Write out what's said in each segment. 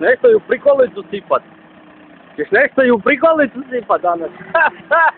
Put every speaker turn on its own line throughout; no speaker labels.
Nešto ju prikolicu sipat. Ćeš nešto ju prikolicu sipat
danas.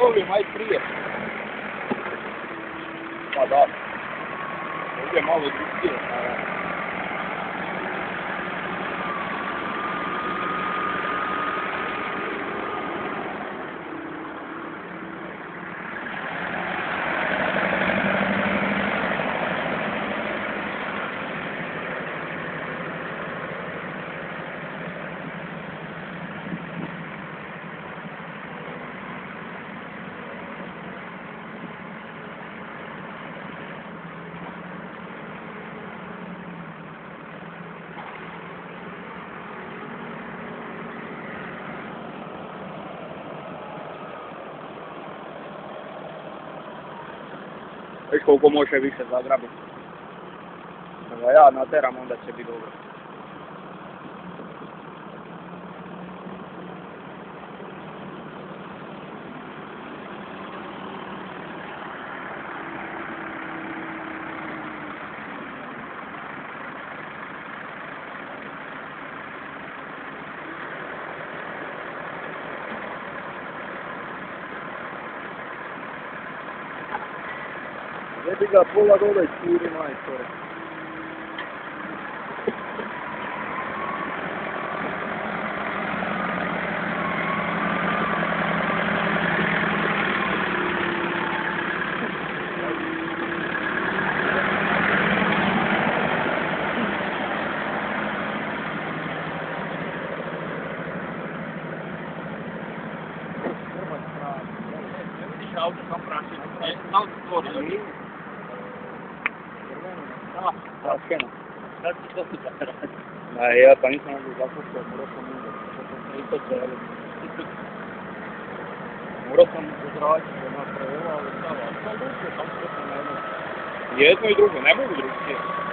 Ovdje maj prije. Pa da. Ovdje que é. Viš koliko može više zagrabiti. Ja nateram, onda će biti dobro.
Jebi ga pola dole curi majstore.
Auto. Da,
Siema.
A ja pamiętam, że zawsze się mroką Mroką wybrać, że ona prowadzała, ale cała. Jedno i drugie, nie
było drugie.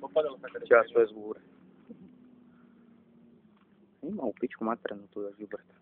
Popadalo sam kada
Će ja sve zgure. Ima u pičku materinu tu još đubreta.